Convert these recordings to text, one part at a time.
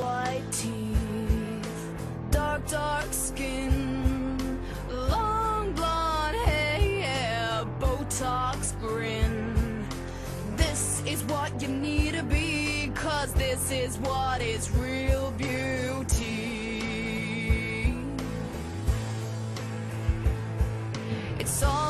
white teeth, dark, dark skin, long blonde hair, Botox grin. This is what you need to be, cause this is what is real beauty. It's all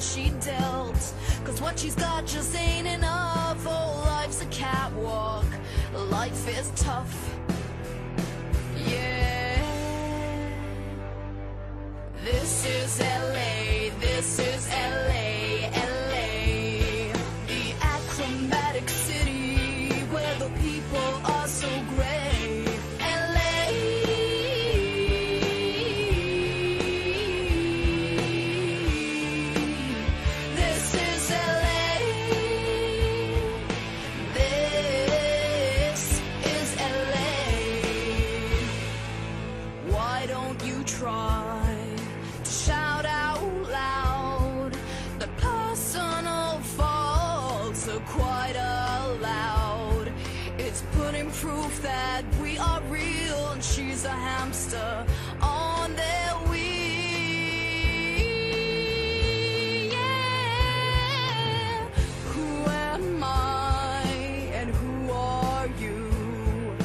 hand she dealt. Cause what she's got just ain't enough. Oh, life's a catwalk, life is tough. Proof that we are real and she's a hamster on their wheel. Yeah. Who am I and who are you?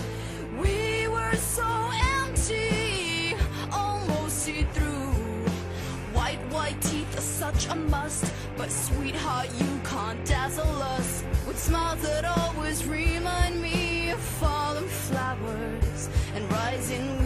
We were so empty, almost see through. White, white teeth are such a must. But sweetheart, you can't dazzle us with smiles that always rising